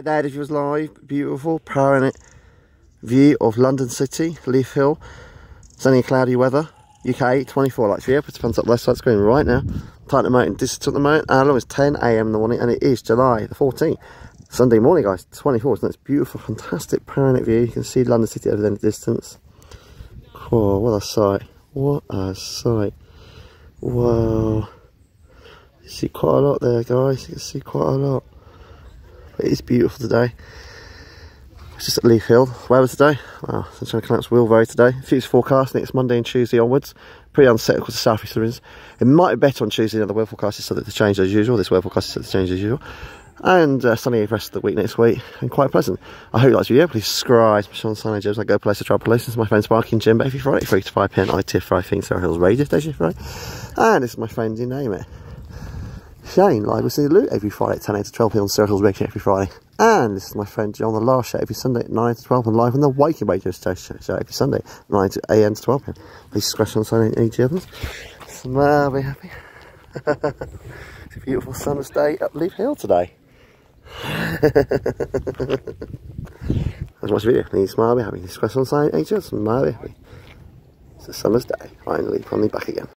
If you was live, beautiful, panoramic view of London City, Leaf Hill. Sunny cloudy weather. UK 24 likes here, put the thumbs up left side screen right now. Time to mountain distance at the moment. Long is 10 a.m. in the morning and it is July the 14th. Sunday morning guys, 24. Isn't it beautiful, fantastic panoramic view. You can see London City over there in the distance. Cool, what a sight. What a sight. Wow. You see quite a lot there guys, you can see quite a lot. It is beautiful today. It's just at Leaf Hill. Weather today, wow, sunshine coming out Wheelbury today. Future forecast next Monday and Tuesday onwards. Pretty unsettled because the south winds. It might be better on Tuesday than the weather forecast is set to change as usual. This weather forecast is set to change as usual. And uh, sunny the rest of the week next week and quite pleasant. I hope you like this video. Please subscribe. Sean Sunny Jones. I go place to try places. My friend Sparking Jim every Friday, 3 to 5 pm. ITF Friday, things Sarah Hills radio station Friday. And this is my friend, you name it. Shane, live with City Loot every Friday at 10 a.m. to 12 p.m. on Circles Radio every Friday. And this is my friend John, the last show every Sunday at 9 to 12 and live on the Waking Radio station show every Sunday 9 to a.m. to 12 p.m. Please subscribe on Sunday any others. Smile, be happy. it's a beautiful summer's day up Leaf Hill today. Let's watch the video. Please smile, be happy. Subscribe on Sunday any others. Smile, be happy. It's a summer's day. Finally, finally back again.